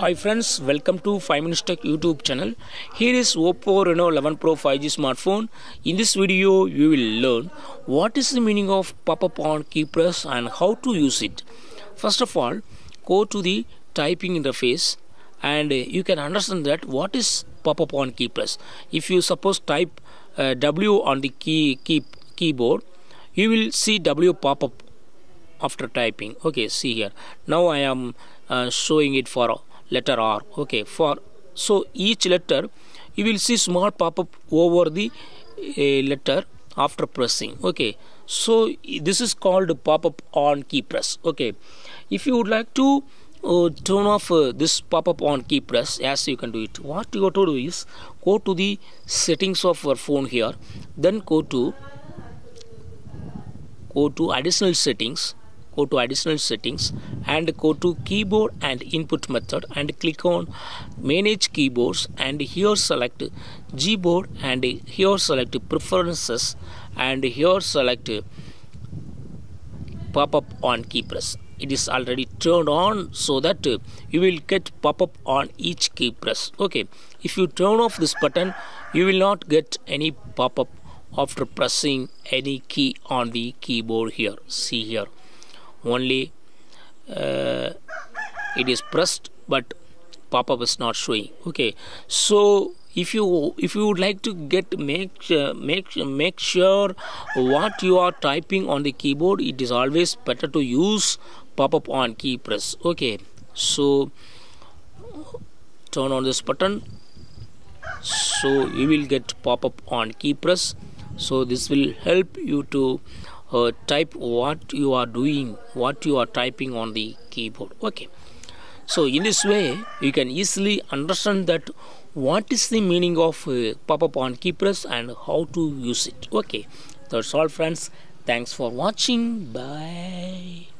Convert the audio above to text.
Hi friends, welcome to 5 Minutes Tech YouTube channel. Here is Oppo Reno 11 Pro 5G smartphone. In this video, you will learn what is the meaning of pop-up on key press and how to use it. First of all, go to the typing interface and you can understand that what is pop-up on key press. If you suppose type uh, W on the key, key keyboard, you will see W pop-up after typing okay see here now i am uh, showing it for letter r okay for so each letter you will see small pop-up over the uh, letter after pressing okay. So this is called pop-up on key press okay. If you would like to uh, turn off uh, this pop-up on key press as you can do it what you have to do is go to the settings of your phone here then go to go to additional settings go to additional settings and go to keyboard and input method and click on manage keyboards and here select gboard and here select preferences and here select pop up on key press. It is already turned on so that you will get pop up on each key press. Okay. If you turn off this button you will not get any pop up after pressing any key on the keyboard here. See here only uh, it is pressed but pop-up is not showing. Okay. So if you if you would like to get make uh, make make sure what you are typing on the keyboard it is always better to use pop-up on key press. Okay. So turn on this button. So you will get pop-up on key press. So this will help you to uh, type what you are doing what you are typing on the keyboard. Okay. So in this way you can easily understand that what is the meaning of uh, pop-up on key press and how to use it. Okay. That's all friends. Thanks for watching. Bye